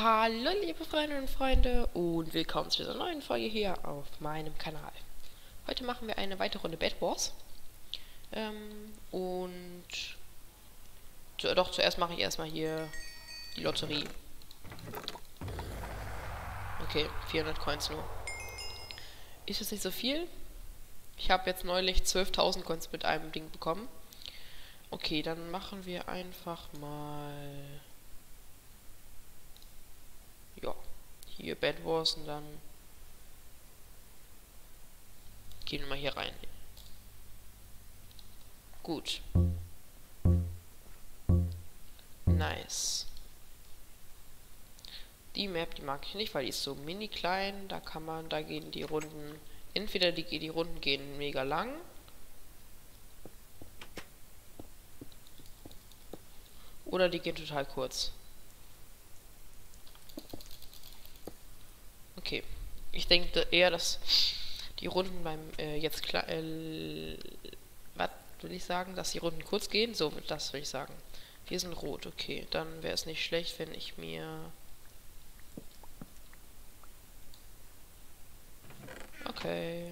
Hallo liebe Freundinnen und Freunde und willkommen zu dieser neuen Folge hier auf meinem Kanal. Heute machen wir eine weitere Runde Bad Wars. Ähm, und zu, doch zuerst mache ich erstmal hier die Lotterie. Okay, 400 Coins nur. Ist das nicht so viel? Ich habe jetzt neulich 12.000 Coins mit einem Ding bekommen. Okay, dann machen wir einfach mal ja, hier Bad Wars und dann gehen wir mal hier rein. Gut. Nice. Die Map, die mag ich nicht, weil die ist so mini klein. Da kann man, da gehen die Runden, entweder die, die Runden gehen mega lang. Oder die gehen total kurz. Okay. Ich denke eher, dass die Runden beim äh, jetzt klar. Äh, was will ich sagen? Dass die Runden kurz gehen? So, das will ich sagen. Wir sind rot, okay. Dann wäre es nicht schlecht, wenn ich mir. Okay.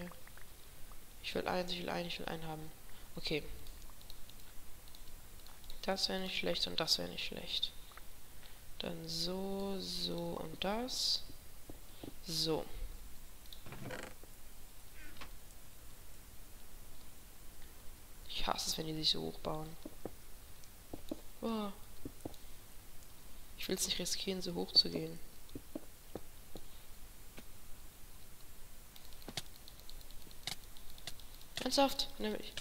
Ich will eins, ich will einen, ich will einen haben. Okay. Das wäre nicht schlecht und das wäre nicht schlecht. Dann so, so und das. So. Ich hasse es, wenn die sich so hochbauen. Oh. Ich will es nicht riskieren, so hoch zu gehen. Ernsthaft? Nämlich.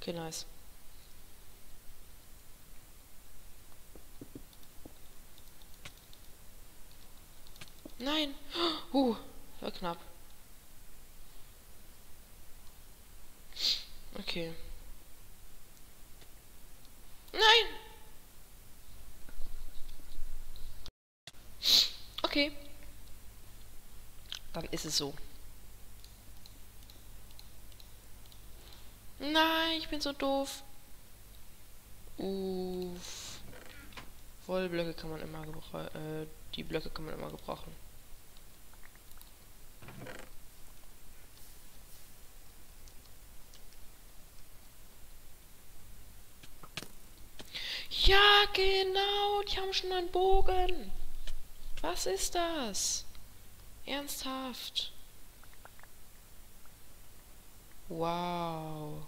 Okay, nice. Nein. Uh, war knapp. Okay. Nein! Okay. Dann ist es so. Nein, ich bin so doof. Uff. Wollblöcke kann man immer gebrauchen. Äh, die Blöcke kann man immer gebrauchen. Ja, genau. Die haben schon einen Bogen. Was ist das? Ernsthaft. Wow.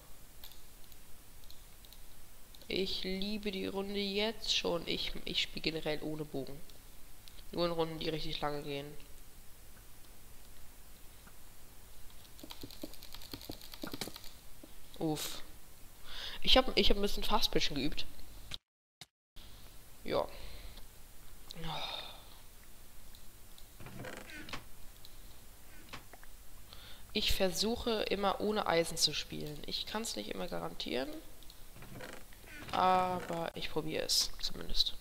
Ich liebe die Runde jetzt schon. Ich, ich spiele generell ohne Bogen. Nur in Runden, die richtig lange gehen. Uff. Ich habe ich hab ein bisschen Fastpitchen geübt. Ja. Ich versuche immer ohne Eisen zu spielen. Ich kann es nicht immer garantieren. Aber ich probiere es zumindest.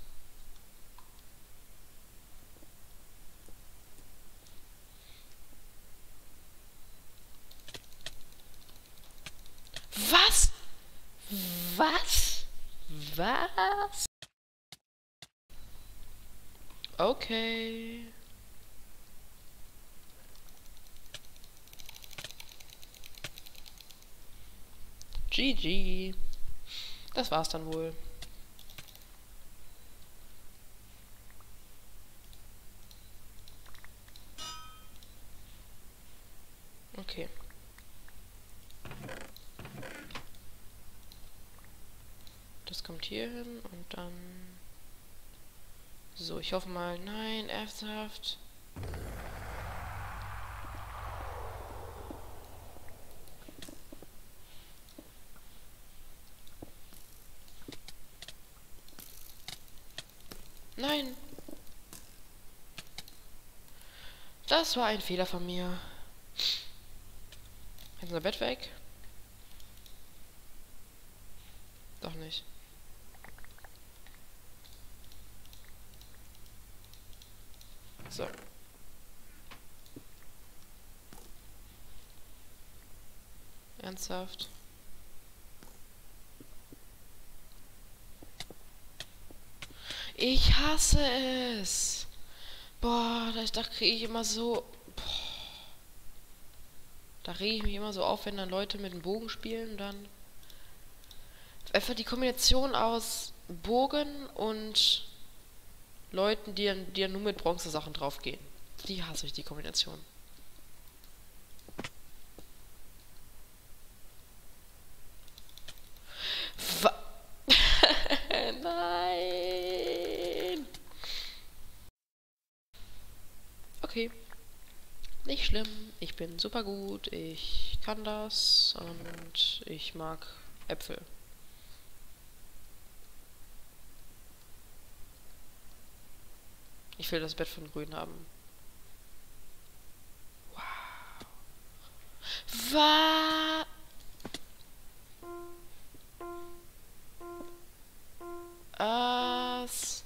Was? Was? Was? Okay. GG. Das war's dann wohl. Okay. Das kommt hier hin und dann... So, ich hoffe mal... Nein, ernsthaft. Nein. Das war ein Fehler von mir. Ist unser Bett weg? Doch nicht. So. Ernsthaft. Ich hasse es. Boah, da, kriege ich immer so... Da rege ich mich immer so auf, wenn dann Leute mit dem Bogen spielen. Dann... Einfach die Kombination aus Bogen und Leuten, die die nur mit Bronze-Sachen draufgehen. Die hasse ich, die Kombination. Nein! Okay. Nicht schlimm. Ich bin super gut. Ich kann das. Und ich mag Äpfel. Ich will das Bett von Grün haben. Wow. Was? Was?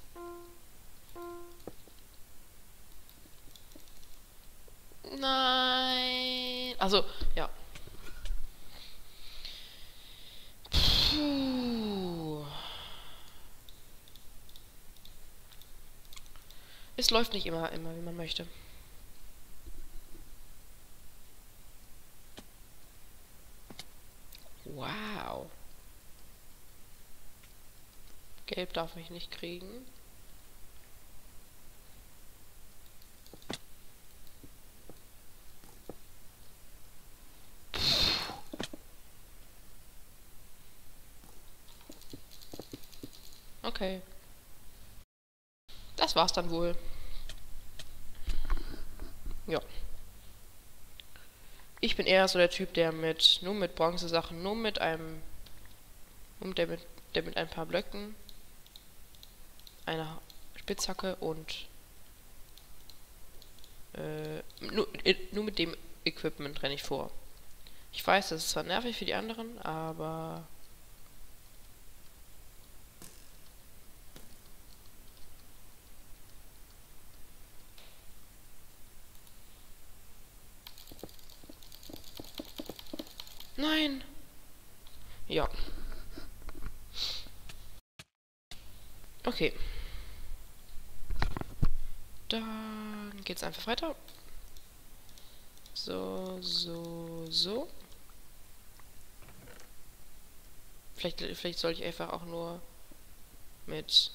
Nein. Also, ja. Puh. Es läuft nicht immer, immer, wie man möchte. Wow. Gelb darf ich nicht kriegen. Okay. Das war's dann wohl. Ja. Ich bin eher so der Typ, der mit nur mit Bronze-Sachen, nur mit einem, nur der mit, der mit ein paar Blöcken, einer Spitzhacke und äh, nur, nur mit dem Equipment renne ich vor. Ich weiß, das ist zwar nervig für die anderen, aber Nein. Ja. Okay. Dann geht's einfach weiter. So, so, so. Vielleicht, vielleicht sollte ich einfach auch nur mit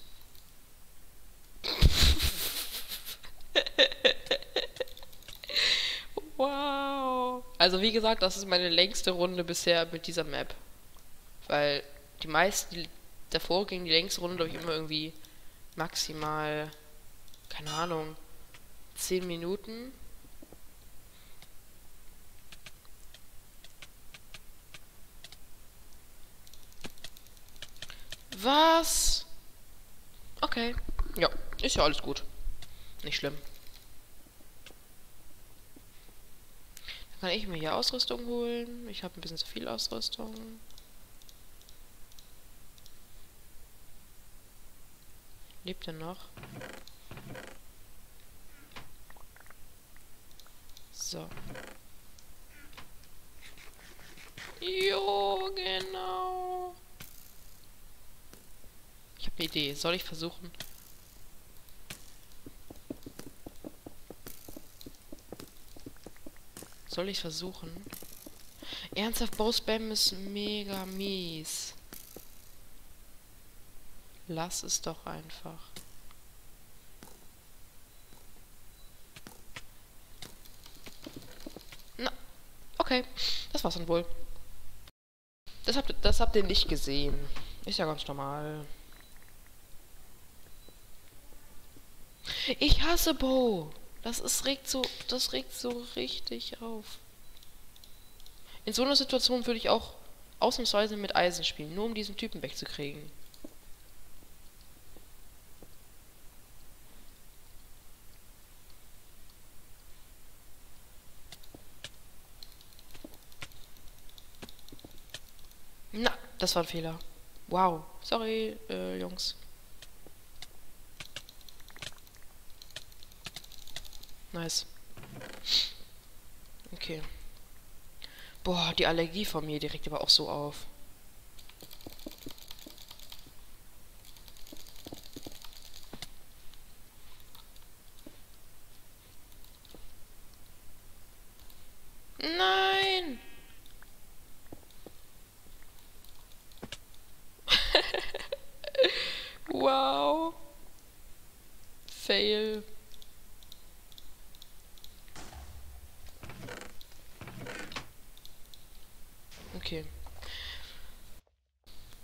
wow. Also wie gesagt, das ist meine längste Runde bisher mit dieser Map. Weil die meisten davor ging die längste Runde, glaube ich, immer irgendwie maximal, keine Ahnung, 10 Minuten. Was? Okay. Ja, ist ja alles gut. Nicht schlimm. Dann kann ich mir hier Ausrüstung holen. Ich habe ein bisschen zu viel Ausrüstung. Lebt er noch? So. Jo, genau. Ich habe eine Idee. Soll ich versuchen? Soll ich versuchen? Ernsthaft, Bowspam ist mega mies. Lass es doch einfach. Na, okay. Das war's dann wohl. Das habt, das habt ihr nicht gesehen. Ist ja ganz normal. Ich hasse Bo. Das ist regt so, das regt so richtig auf. In so einer Situation würde ich auch ausnahmsweise mit Eisen spielen, nur um diesen Typen wegzukriegen. Na, das war ein Fehler. Wow. Sorry, äh, Jungs. Nice. Okay. Boah, die Allergie von mir direkt aber auch so auf. Wow. Fail. Okay.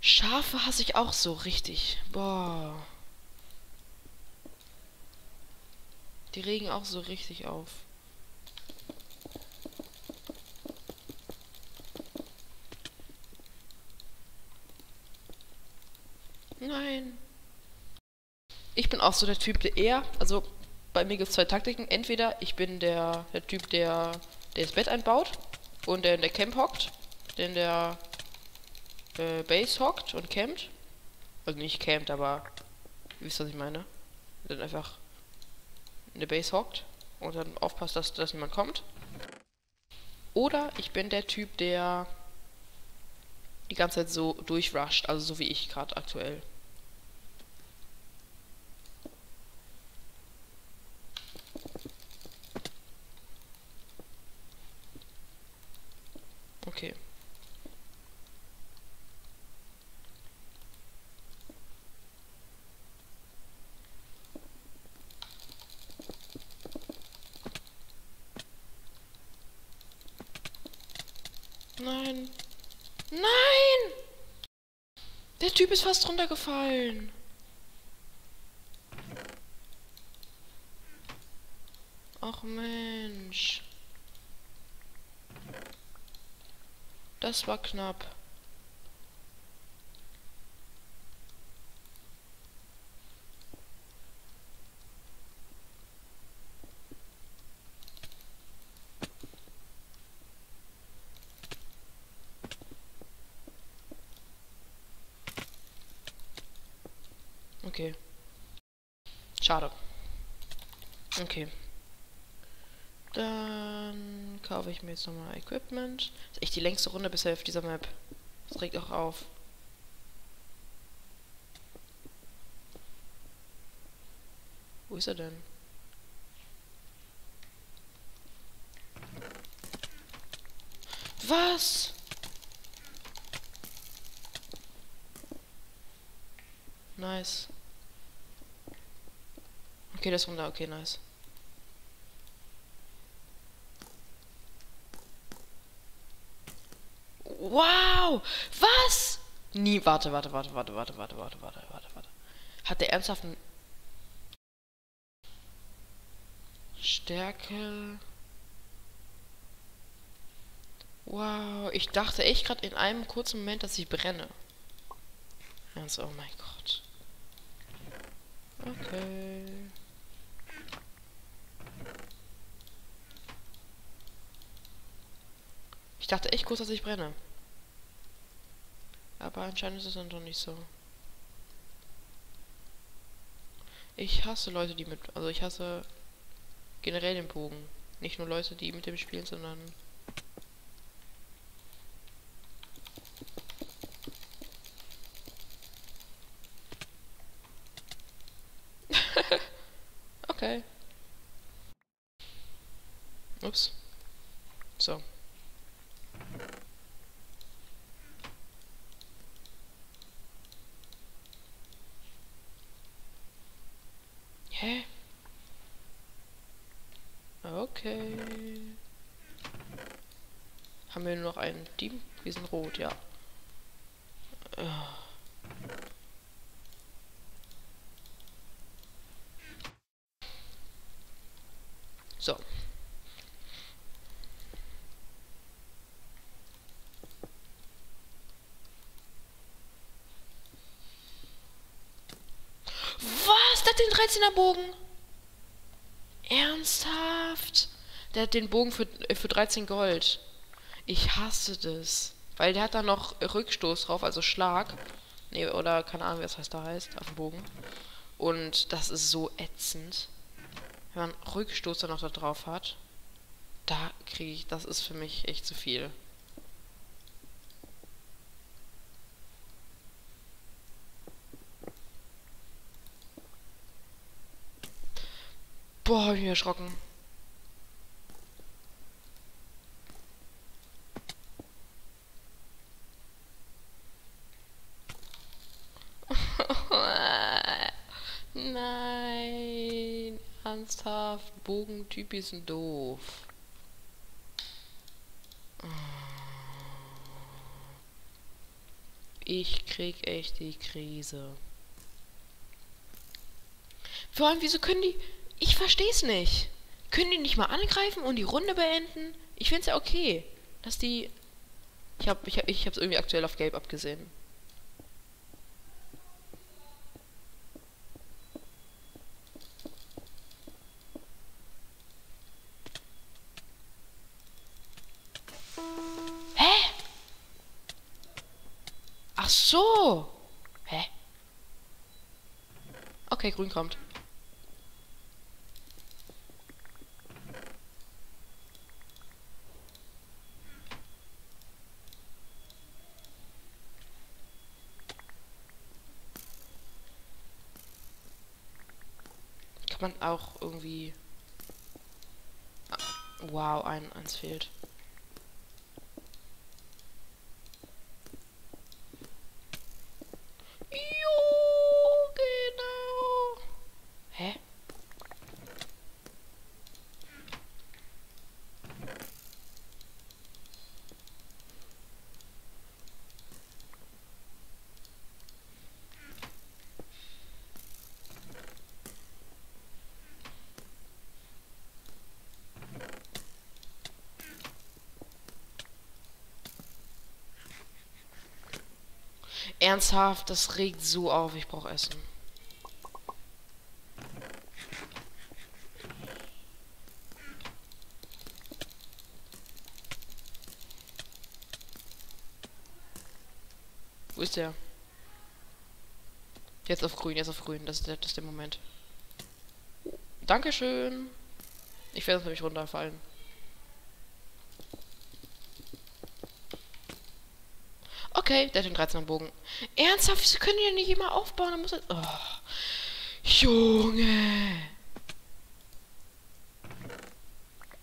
Schafe hasse ich auch so richtig. Boah. Die regen auch so richtig auf. Nein. Ich bin auch so der Typ, der eher, also bei mir gibt es zwei Taktiken. Entweder ich bin der, der Typ, der, der das Bett einbaut und der in der Camp hockt, der in der äh, Base hockt und campt. Also nicht campt, aber ihr wisst, was ich meine. Dann einfach in der Base hockt und dann aufpasst, dass, dass niemand kommt. Oder ich bin der Typ, der die ganze Zeit so durchrusht, also so wie ich gerade aktuell. Okay. Nein. Nein! Der Typ ist fast runtergefallen. Ach Mensch. Das war knapp. Okay. Schade. Okay. Dann kaufe ich mir jetzt nochmal Equipment. Das ist echt die längste Runde bisher auf dieser Map. Das regt auch auf. Wo ist er denn? Was? Nice. Okay, das runter. Okay, nice. Wow! Was? Nie. Warte, warte, warte, warte, warte, warte, warte, warte, warte, warte. Hat der ernsthaft einen. Stärke. Wow, ich dachte echt gerade in einem kurzen Moment, dass ich brenne. Ernst, oh mein Gott. Okay. Ich dachte echt kurz, dass ich brenne. Aber anscheinend ist es dann doch nicht so. Ich hasse Leute, die mit... Also ich hasse generell den Bogen. Nicht nur Leute, die mit dem spielen, sondern... okay. Ups. So. Hä? Okay. Haben wir nur noch einen Team? Rot, ja. So. Was? Der hat den 13er Bogen. Ernsthaft? Der hat den Bogen für, äh, für 13 Gold. Ich hasse das. Weil der hat da noch Rückstoß drauf, also Schlag. Nee, oder keine Ahnung, wie das heißt, da heißt, auf dem Bogen. Und das ist so ätzend. Wenn man Rückstoß dann noch da drauf hat. Da kriege ich, das ist für mich echt zu viel. Boah, hab ich mich erschrocken. Nein, ernsthaft, Bogentypi sind doof. Ich krieg echt die Krise. Vor allem, wieso können die... Ich versteh's nicht. Können die nicht mal angreifen und die Runde beenden? Ich find's ja okay, dass die... Ich hab, ich, ich hab's irgendwie aktuell auf Gelb abgesehen. Ach so. Hä? Okay, grün kommt. Kann man auch irgendwie... Ah, wow, ein, eins fehlt. Ernsthaft, das regt so auf. Ich brauche Essen. Wo ist der? Jetzt auf grün, jetzt auf grün. Das ist der, das ist der Moment. Dankeschön. Ich werde nämlich runterfallen. Okay, der hat den 13er Bogen. Ernsthaft, wieso können die nicht immer aufbauen? Dann muss er... Oh. Junge.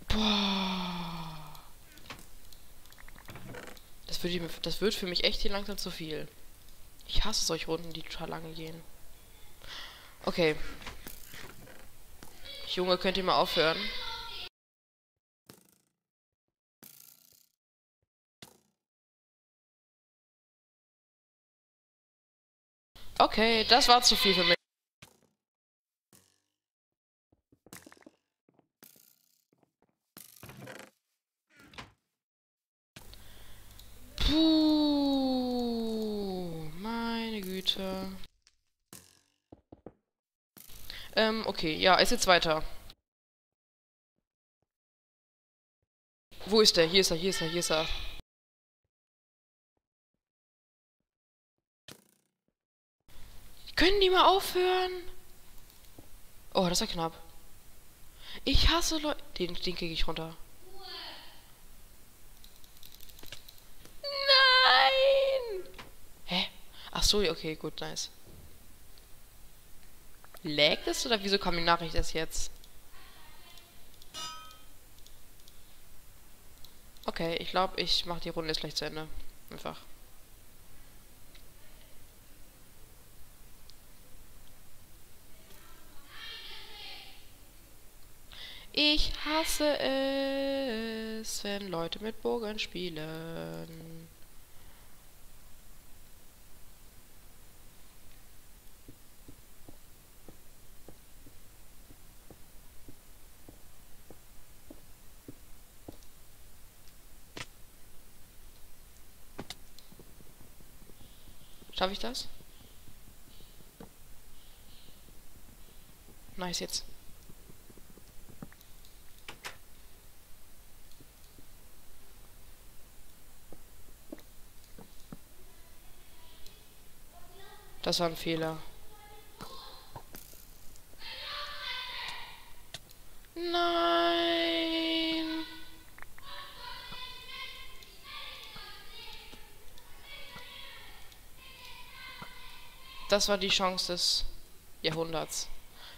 Boah. Das wird, das wird für mich echt hier langsam zu viel. Ich hasse solche Runden, die total lange gehen. Okay. Junge, könnt ihr mal aufhören? Okay, das war zu viel für mich. Puh, meine Güte. Ähm, okay, ja, ist jetzt weiter. Wo ist der? Hier ist er, hier ist er, hier ist er. Können die mal aufhören? Oh, das war knapp. Ich hasse Leute. Den, den kriege ich runter. Nein! Hä? Ach so, okay, gut, nice. Laggt es oder wieso kam die Nachricht erst jetzt? Okay, ich glaube, ich mache die Runde jetzt gleich zu Ende. Einfach. Ich hasse es, wenn Leute mit Bogen spielen. Schaffe ich das? Nice jetzt. Das war ein Fehler. Nein. Das war die Chance des Jahrhunderts.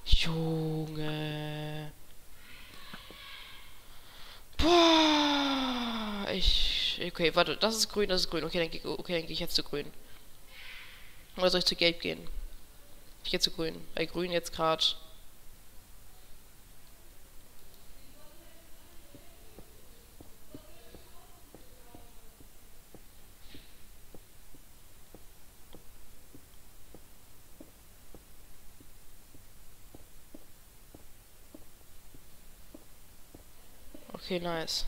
Junge. Boah. Ich. Okay, warte, das ist grün, das ist grün. Okay, dann, okay, dann gehe ich jetzt zu grün. Oder soll ich zu gelb gehen? Ich gehe zu grün. Bei grün jetzt gerade. Okay, nice.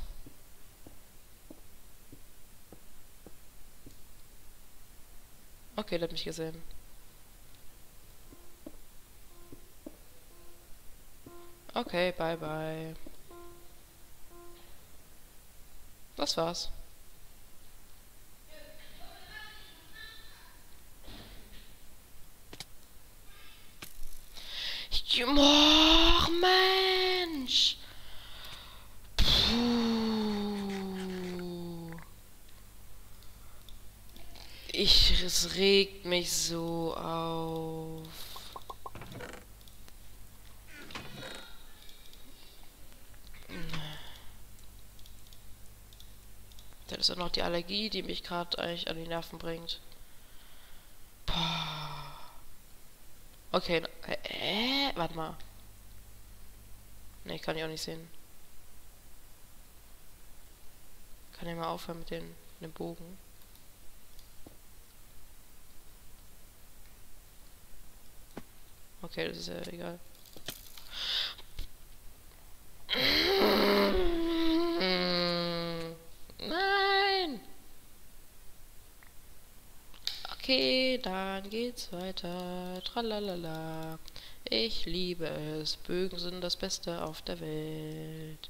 Okay, der hat mich gesehen. Okay, bye bye. Das war's. Och, Mensch! Puh. Es regt mich so auf. Das ist auch noch die Allergie, die mich gerade eigentlich an die Nerven bringt. Boah. Okay, äh, warte mal. Ne, kann ich auch nicht sehen. Kann ich mal aufhören mit den, dem Bogen? Okay, das ist ja egal. Nein! Okay, dann geht's weiter. Tralalala. Ich liebe es. Bögen sind das Beste auf der Welt.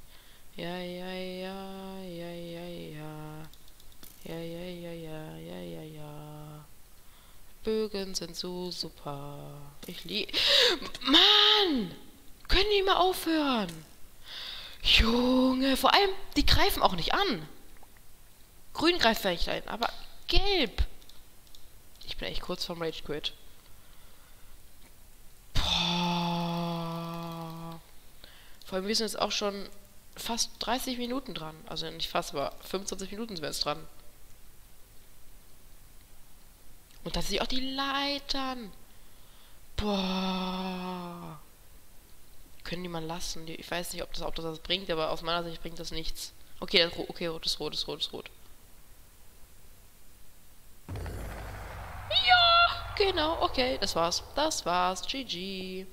Ja, ja, ja, ja, ja, ja. Ja, ja, ja, ja, ja, ja, ja. Bögen sind so super. Ich liebe... Mann! Können die mal aufhören? Junge, vor allem, die greifen auch nicht an. Grün greift vielleicht ein, aber gelb. Ich bin echt kurz vorm Rage Quit. Boah. Vor allem, wir sind jetzt auch schon fast 30 Minuten dran. Also nicht fast, aber 25 Minuten sind wir jetzt dran. Und da sehe ich auch die Leitern. Boah. Können die mal lassen. Ich weiß nicht, ob das, ob das bringt, aber aus meiner Sicht bringt das nichts. Okay, das, okay, rot ist rot, ist rot, ist rot. Ja, genau, okay, das war's. Das war's. GG.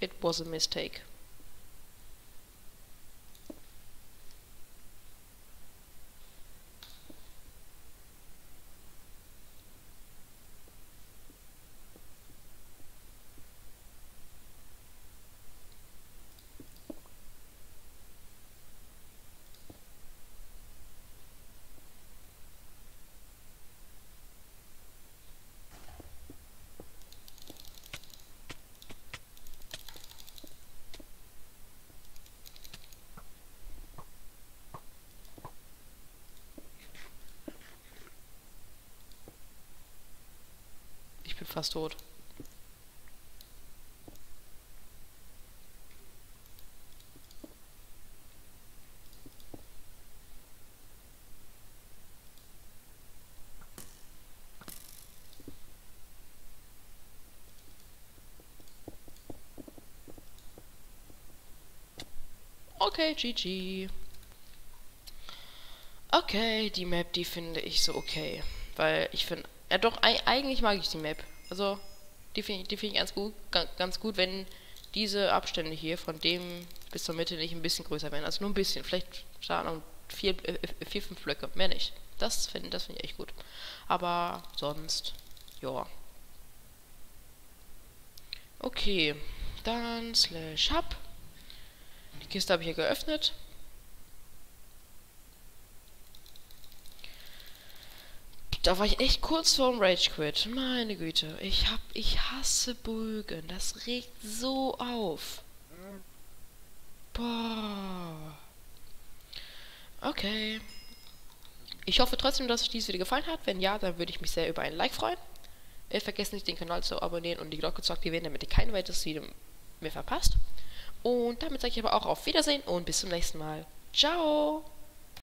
It was a mistake. Ich bin fast tot. Okay, GG. Okay, die Map, die finde ich so okay. Weil ich finde ja doch, eigentlich mag ich die Map. Also, die finde find ich ganz gut, ganz gut, wenn diese Abstände hier von dem bis zur Mitte nicht ein bisschen größer werden. Also nur ein bisschen, vielleicht sagen vier, äh, vier, fünf Blöcke, mehr nicht. Das finde das find ich echt gut. Aber sonst, ja. Okay, dann slash hub. Die Kiste habe ich hier geöffnet. Da war ich echt kurz vorm Rage Quit. Meine Güte. Ich hab. Ich hasse Bögen. Das regt so auf. Boah. Okay. Ich hoffe trotzdem, dass euch dieses Video gefallen hat. Wenn ja, dann würde ich mich sehr über ein Like freuen. Äh, vergesst nicht, den Kanal zu abonnieren und die Glocke zu aktivieren, damit ihr kein weiteres Video mehr verpasst. Und damit sage ich aber auch auf Wiedersehen und bis zum nächsten Mal. Ciao!